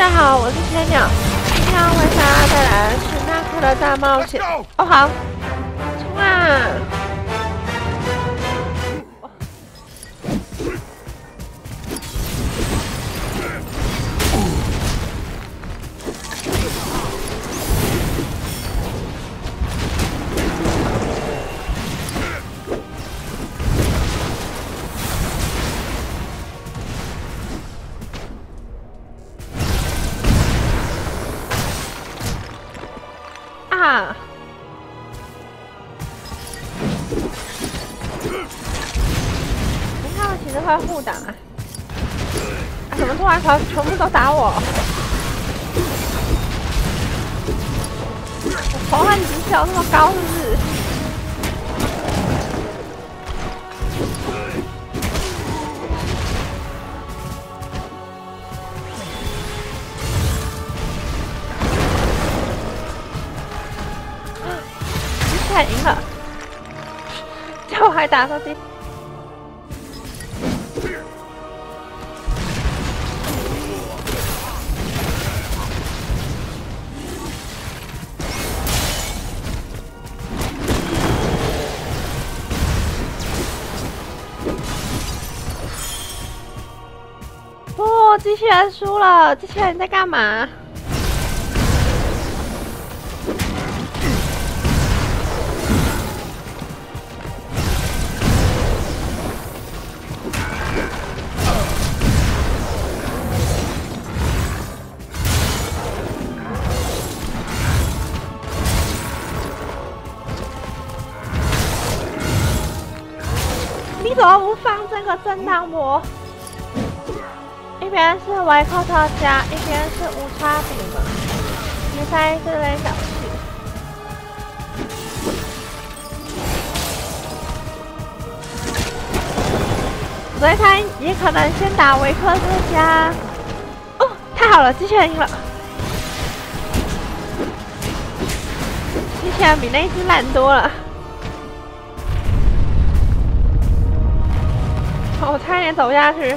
家好，我是千鸟，今天为大家带来的是纳克的大冒险。哦，好，冲啊！啊！你看，我其实会互打啊！怎么突然全全部都打我？我仇恨值跳那么高，是不是？打到第。哦，机器人输了！机器人在干嘛？震荡波？一边是维克特加，一边是无差别的，你猜这边小气。所以他也可能先打维克特加。哦，太好了，机器人赢了。机器人比那只烂多了。我差点走不下去。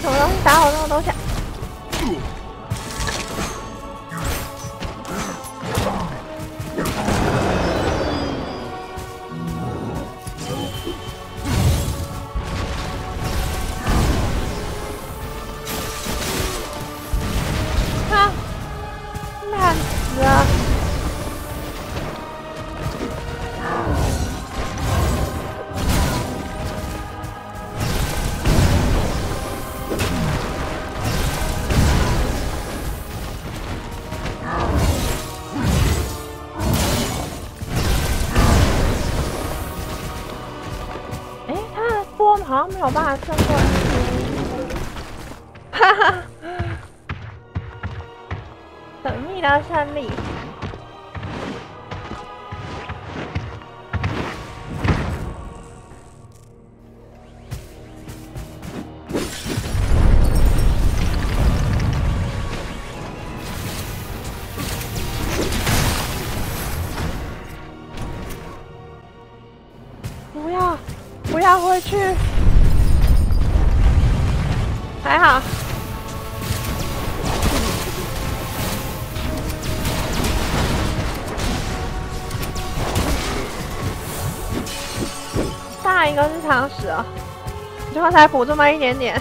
什么东西打我那么多下？哎，他的波好像没有办法穿过。哈哈，神秘的胜利。常识哦，最后才补这么一点点。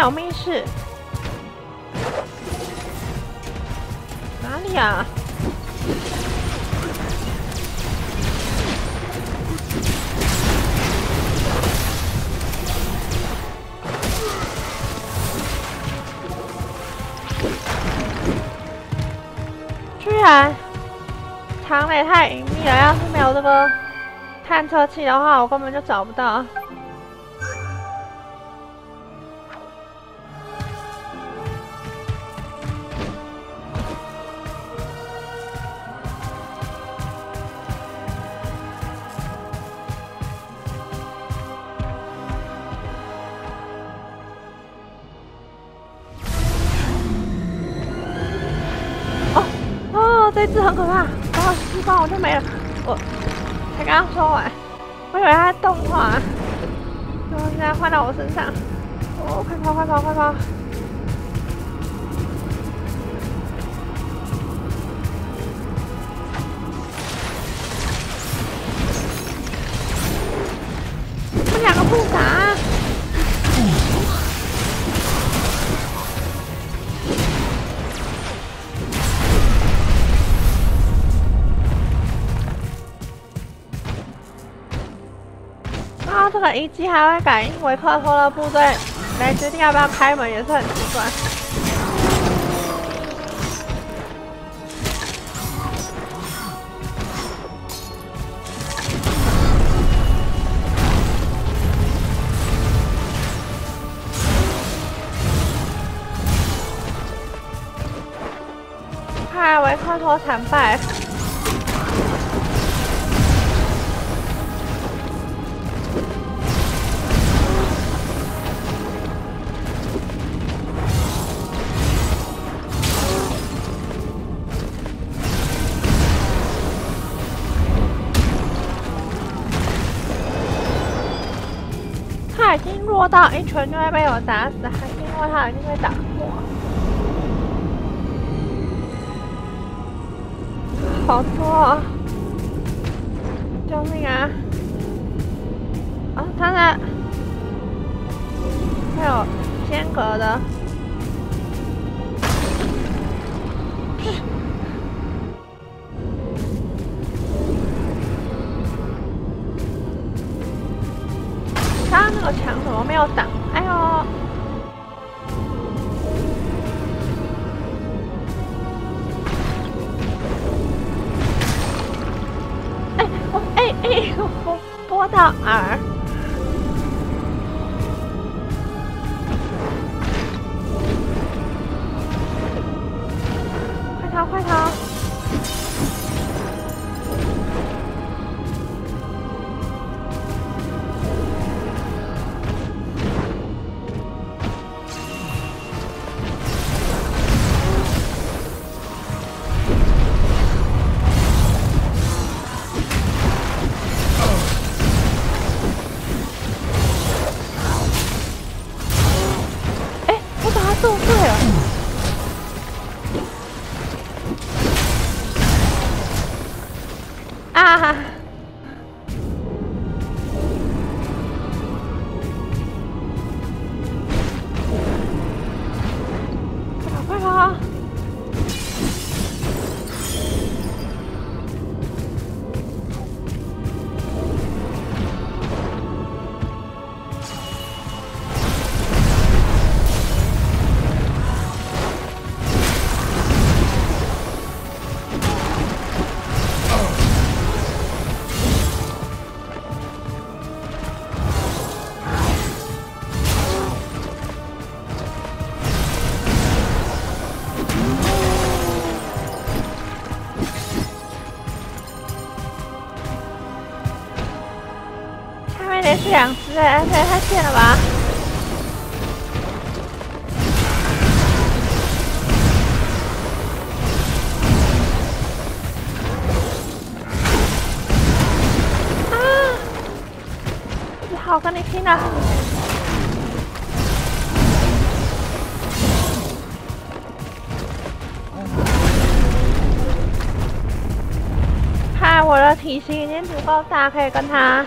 小密室哪里啊？居然藏的太隐秘了，要是没有这个探测器的话，我根本就找不到。没了。我才刚刚说完，我以为它动画，然后现在换到我身上。哦，快跑快跑快跑！这个一击还会感应维克托的部队来决定要不要开门，也是很奇怪。看来维克托惨败。摸到一拳就会被我打死，还是因为他已经被打过？好多！救命啊！啊，他在，还有间隔的。他那个墙怎么没有挡？哎呦！哎，我哎哎，我拨到耳。两只哎，这也太贱了吧！啊！好跟你拼了！看我的体型已经足够大，可以跟他。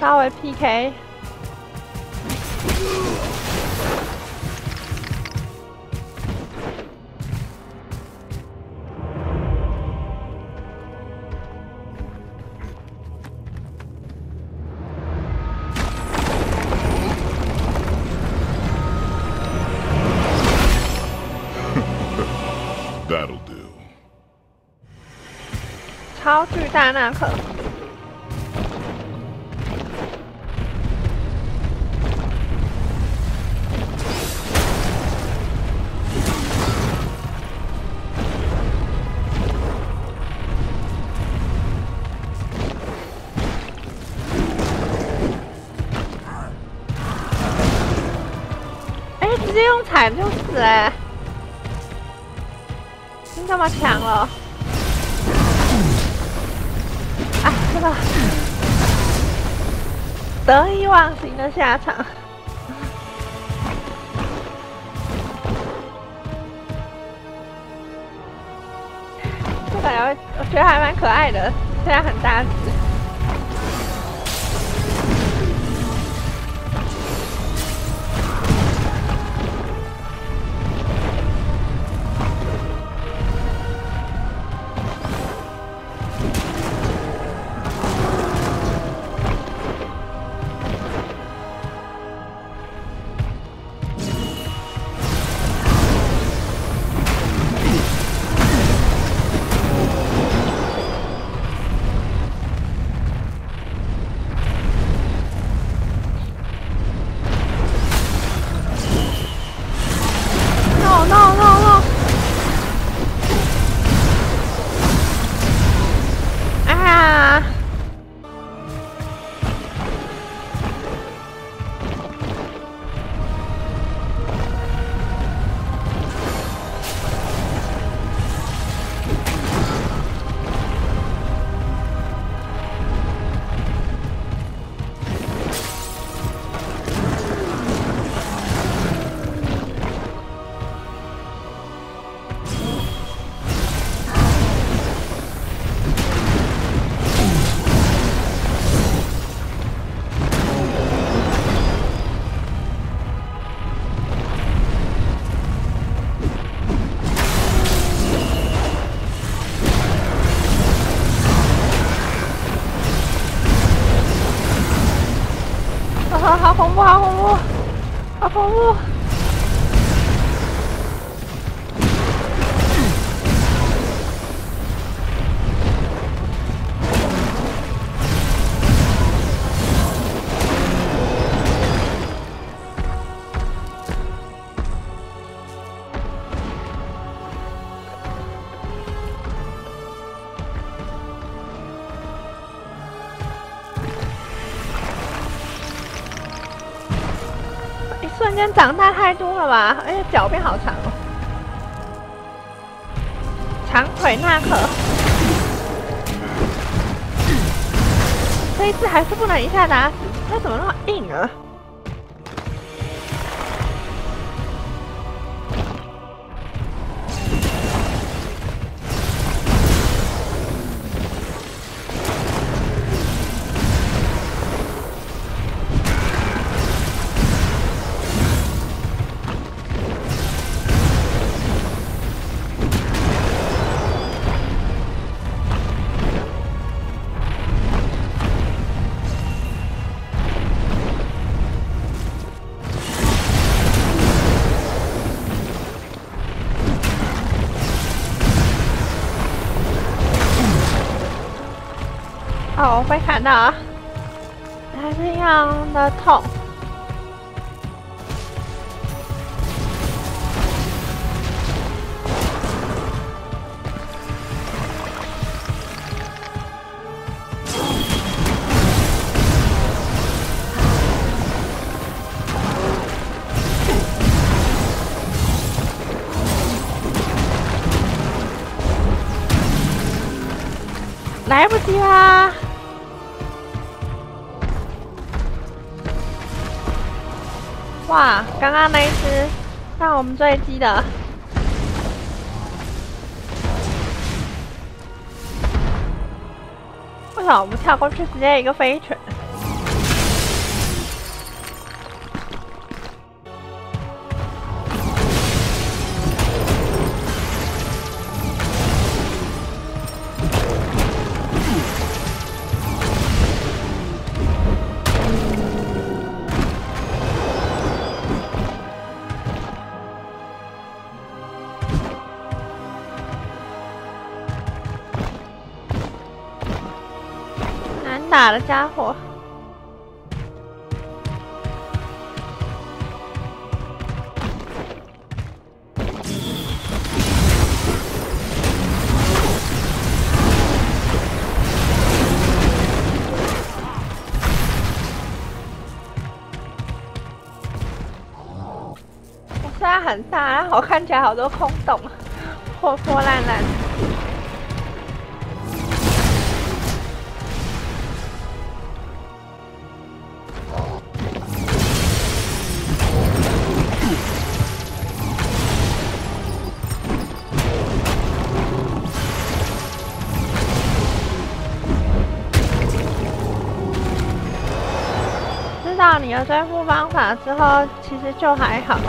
稍微 PK。That'll do. 超巨大那颗。 这么强了？啊，这个得意忘形的下场，这感觉我觉得还蛮可爱的，虽然很大只。好恐怖，好恐怖，好恐怖！长大太多了吧？哎呀脚变好长哦，长腿那可，这一次还是不能一下打死，他怎么那么硬啊？那还是样的痛，来不及啦！刚刚那一只让我们坠机的，为什么我们跳过去直接一个飞拳？打的家伙，虽然很大，但我看起来好多空洞，破破烂烂。你的追复方法之后，其实就还好。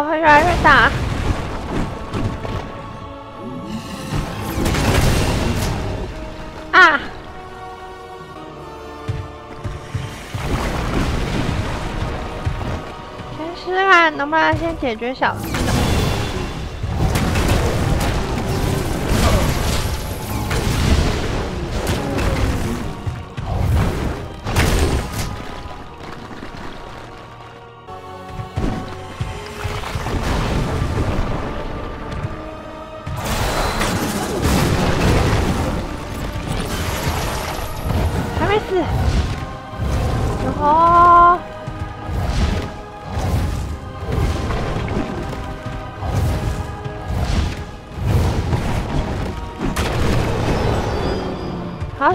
火会越来越大。啊！先试试看能不能先解决小鸡。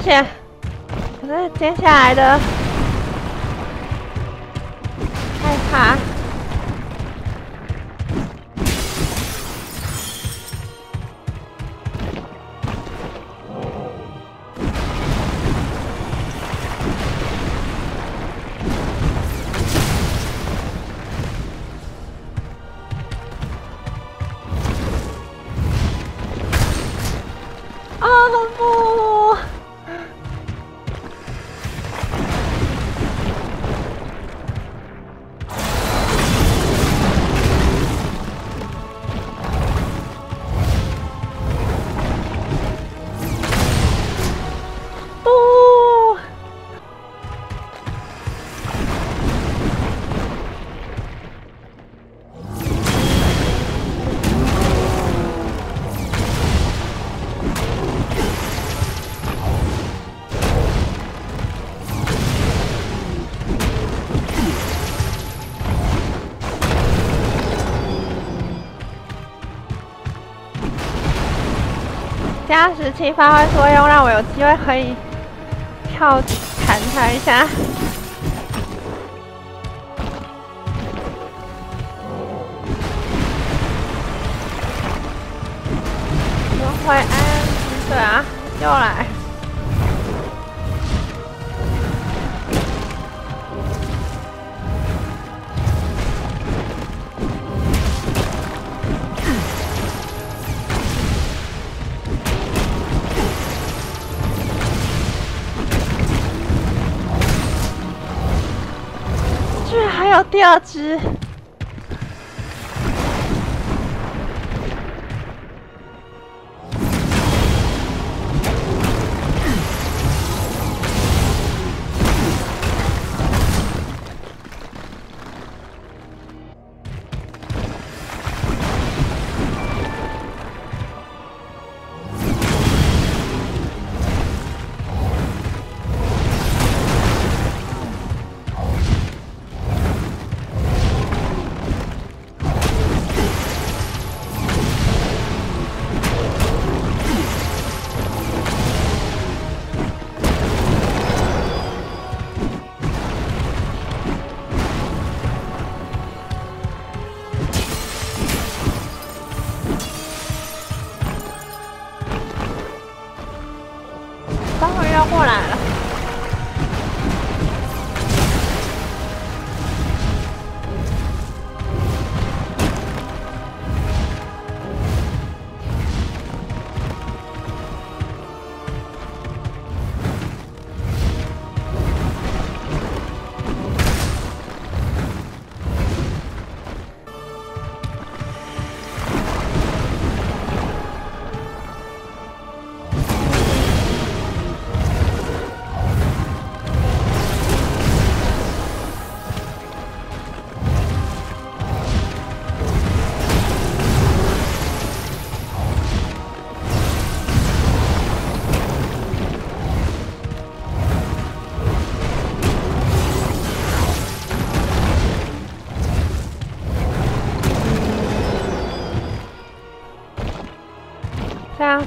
险！可是接下来的加时器发挥作用，让我有机会可以跳弹他一下。会安，对啊，又来。要第二只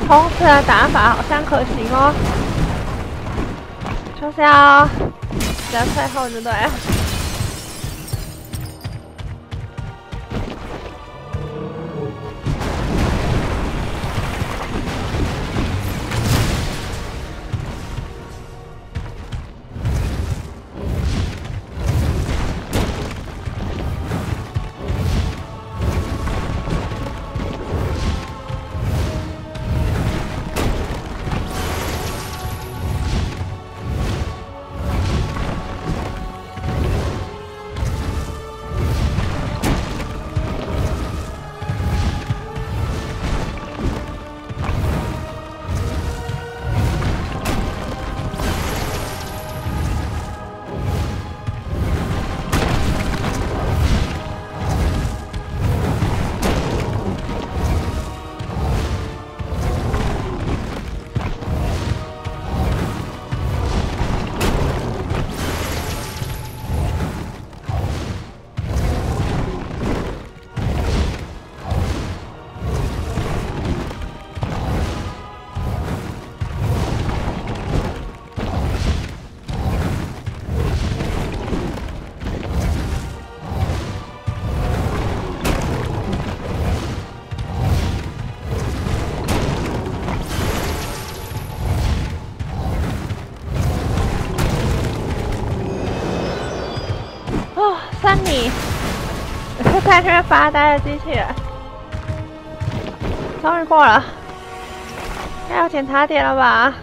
冲刺的打法好像可行哦，就是要在最后就对了。在这边发呆的机器人，终于过了，该要检查点了吧？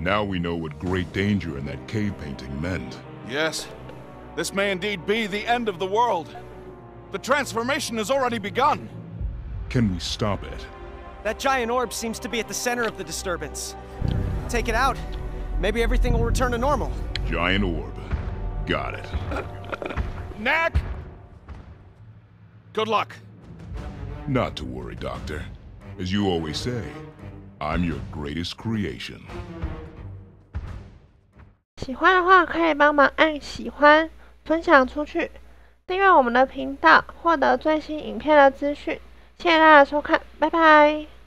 Now we know what great danger in that cave painting meant. Yes, this may indeed be the end of the world. The transformation has already begun. Can we stop it? That giant orb seems to be at the center of the disturbance. Take it out. Maybe everything will return to normal. Giant orb. Got it. Knack! Good luck. Not to worry, Doctor. As you always say, I'm your greatest creation. 喜欢的话可以帮忙按喜欢、分享出去，订阅我们的频道，获得最新影片的资讯。谢谢大家收看，拜拜。